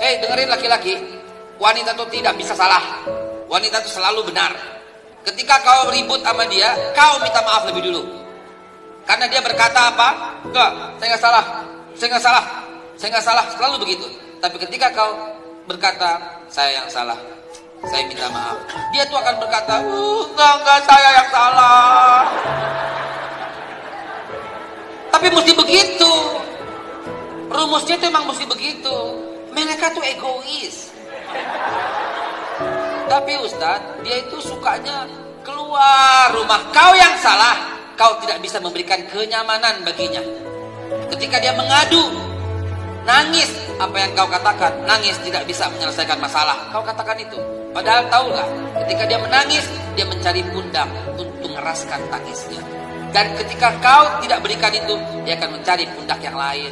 Eh dengerin laki-laki, wanita itu tidak bisa salah. Wanita itu selalu benar. Ketika kau ribut sama dia, kau minta maaf lebih dulu. Karena dia berkata apa? Enggak, saya nggak salah. Saya nggak salah. Saya nggak salah. Selalu begitu. Tapi ketika kau berkata, saya yang salah. Saya minta maaf. Dia tuh akan berkata, uh, enggak, enggak, saya yang salah. Tapi mesti begitu. Rumusnya itu emang mesti begitu. Mereka tuh egois. Tapi Ustadz, dia itu sukanya keluar rumah. Kau yang salah, kau tidak bisa memberikan kenyamanan baginya. Ketika dia mengadu, nangis, apa yang kau katakan, nangis tidak bisa menyelesaikan masalah. Kau katakan itu. Padahal tahu nggak, ketika dia menangis, dia mencari pundak untuk mengeraskan tangisnya. Dan ketika kau tidak berikan itu, dia akan mencari pundak yang lain.